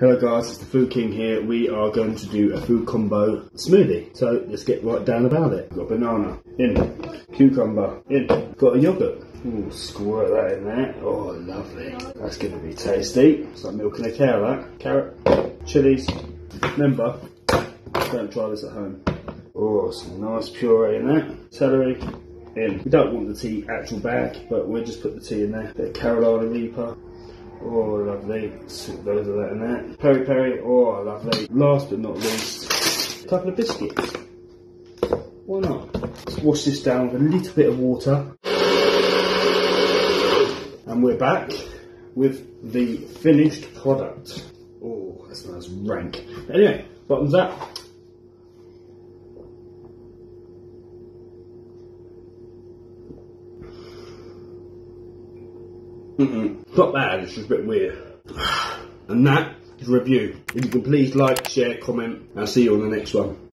Hello guys, it's the Food King here. We are going to do a food combo smoothie. So let's get right down about it. Got banana in, cucumber in, got a yogurt. Ooh, squirt that in there. Oh, lovely. That's going to be tasty. It's like milking a cow, that. Carrot, chilies. Remember, don't try this at home. Oh, some nice puree in there. Celery in. We don't want the tea actual bag, but we'll just put the tea in there. Bit Carolina Reaper. Oh, lovely. Those of that in there. Peri peri. Oh, lovely. Last but not least, a couple of biscuits. Why not? Let's wash this down with a little bit of water. And we're back with the finished product. Oh, that smells rank. Anyway, bottoms up. Mm-mm. Not bad, it's just a bit weird. And that is review. If you can please like, share, comment, I'll see you on the next one.